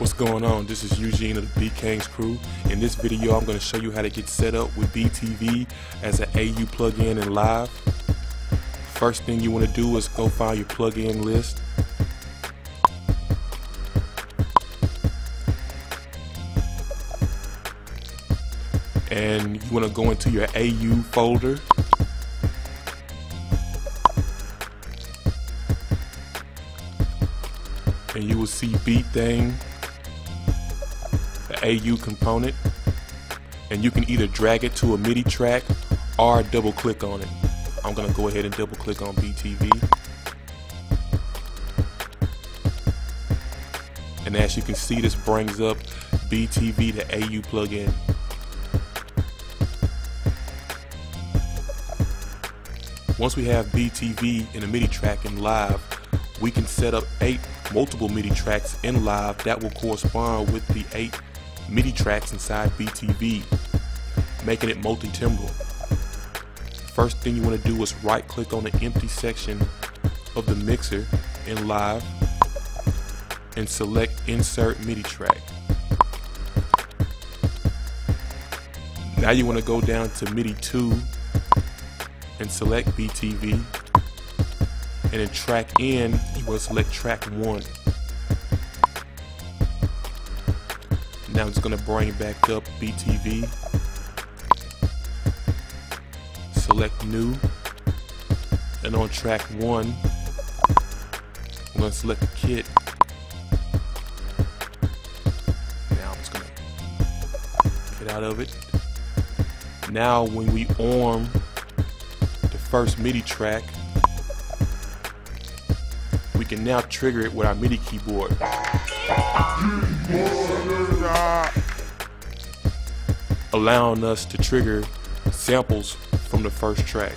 What's going on? This is Eugene of the B Kings crew. In this video, I'm going to show you how to get set up with BTV as an AU plugin in Live. First thing you want to do is go find your plugin list. And you want to go into your AU folder. And you will see Beat Thang AU component and you can either drag it to a MIDI track or double click on it. I'm gonna go ahead and double click on BTV. And as you can see, this brings up BTV to AU plugin. Once we have BTV in a MIDI track in live, we can set up eight multiple MIDI tracks in live that will correspond with the eight MIDI tracks inside BTV, making it multi-timbral. First thing you want to do is right click on the empty section of the mixer in live and select insert MIDI track. Now you want to go down to MIDI 2 and select BTV and in track in you want to select track 1 Now I'm to bring back up BTV. Select new. And on track 1, I'm to select the kit. Now I'm just to get out of it. Now when we arm the first MIDI track, we can now trigger it with our MIDI keyboard allowing us to trigger samples from the first track.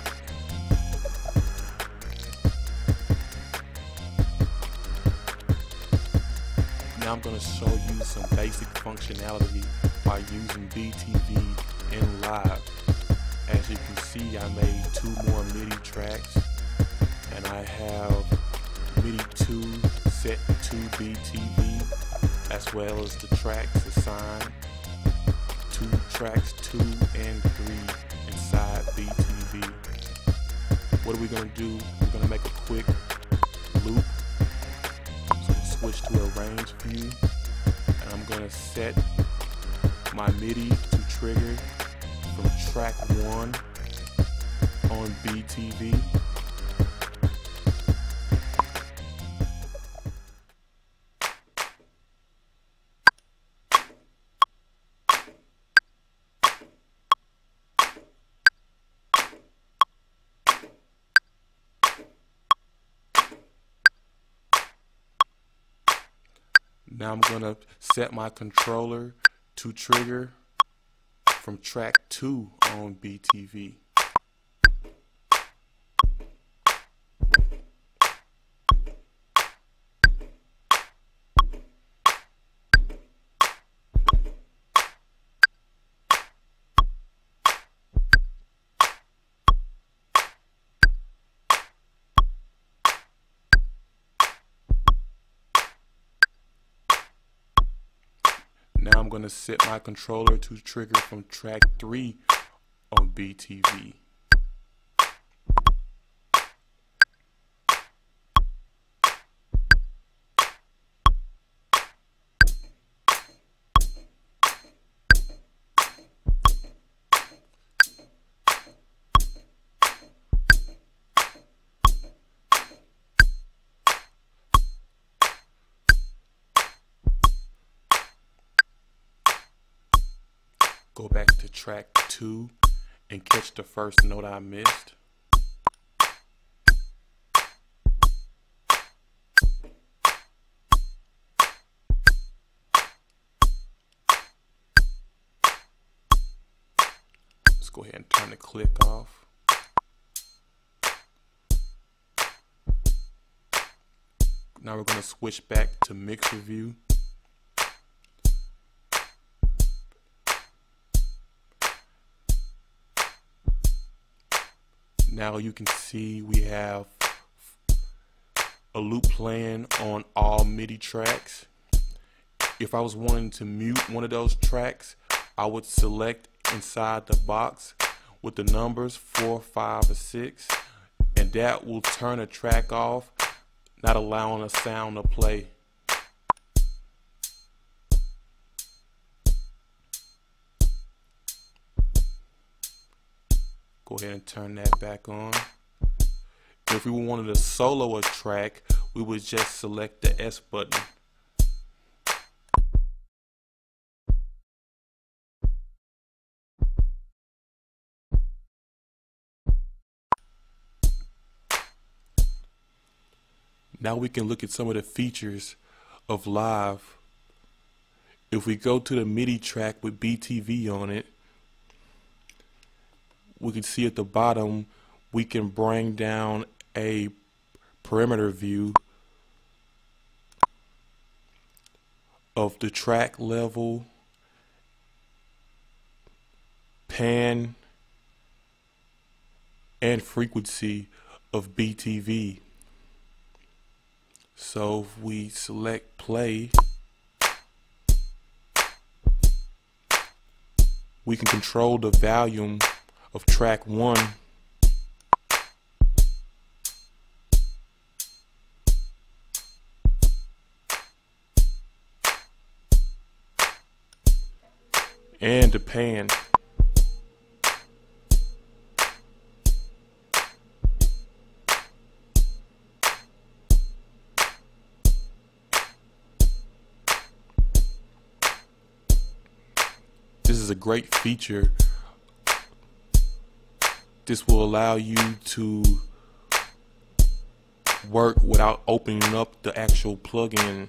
Now I'm going to show you some basic functionality by using BTV in live. As you can see I made two more MIDI tracks and I have MIDI 2 set to BTV as well as the tracks assigned tracks two and three inside BTV. What are we gonna do? We're gonna make a quick loop. So switch to a range view and I'm gonna set my MIDI to trigger from track one on BTV. Now I'm gonna set my controller to trigger from track two on BTV. I'm going to set my controller to trigger from track 3 on BTV. Go back to track two and catch the first note I missed. Let's go ahead and turn the click off. Now we're going to switch back to mixer view. Now you can see we have a loop playing on all MIDI tracks. if I was wanting to mute one of those tracks, I would select inside the box with the numbers 4, 5, or 6, and that will turn a track off, not allowing a sound to play. Go ahead and turn that back on. If we wanted to solo a track, we would just select the S button. Now we can look at some of the features of Live. If we go to the MIDI track with BTV on it, we can see at the bottom we can bring down a perimeter view of the track level, pan, and frequency of BTV. So if we select play, we can control the volume of track one and the pan. This is a great feature this will allow you to work without opening up the actual plugin